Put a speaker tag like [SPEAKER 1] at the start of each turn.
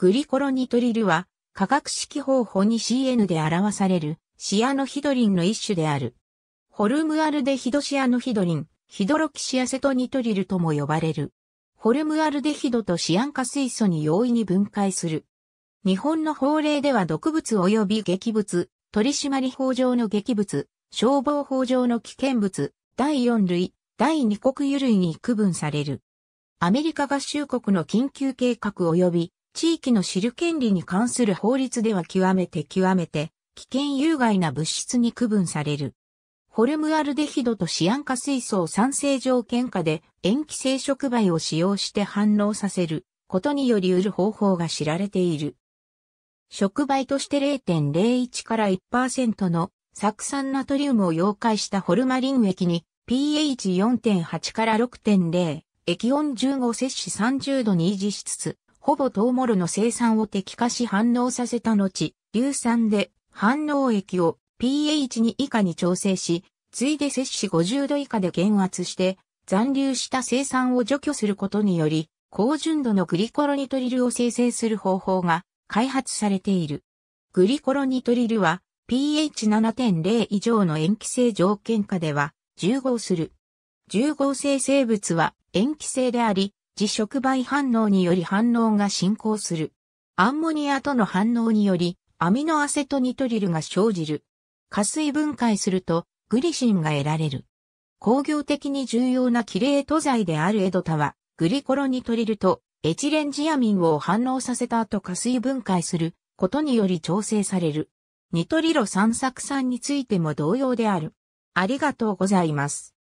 [SPEAKER 1] グリコロニトリルは化学式方法に CN で表されるシアノヒドリンの一種である。ホルムアルデヒドシアノヒドリン、ヒドロキシアセトニトリルとも呼ばれる。ホルムアルデヒドとシアン化水素に容易に分解する。日本の法令では毒物及び劇物、取締法上の劇物、消防法上の危険物、第4類、第2国油類に区分される。アメリカ合衆国の緊急計画及び地域の知る権利に関する法律では極めて極めて危険有害な物質に区分される。ホルムアルデヒドとシアン化水素を酸性条件下で塩基性触媒を使用して反応させることにより得る方法が知られている。触媒として0.01から1%の酢酸ナトリウムを溶解したホルマリン液に pH4.8 から6.0、液温15摂氏30度に維持しつつ、ほぼトウモロの生産を適化し反応させた後、硫酸で反応液を pH2 以下に調整し、ついで摂氏50度以下で減圧して、残留した生産を除去することにより、高純度のグリコロニトリルを生成する方法が開発されている。グリコロニトリルは pH7.0 以上の塩基性条件下では重合する。重合性生物は塩基性であり、自触媒反応により反応が進行する。アンモニアとの反応によりアミノアセトニトリルが生じる。加水分解するとグリシンが得られる。工業的に重要なキレート剤であるエドタは、グリコロニトリルとエチレンジアミンを反応させた後加水分解することにより調整される。ニトリロ酸酢酸についても同様である。ありがとうございます。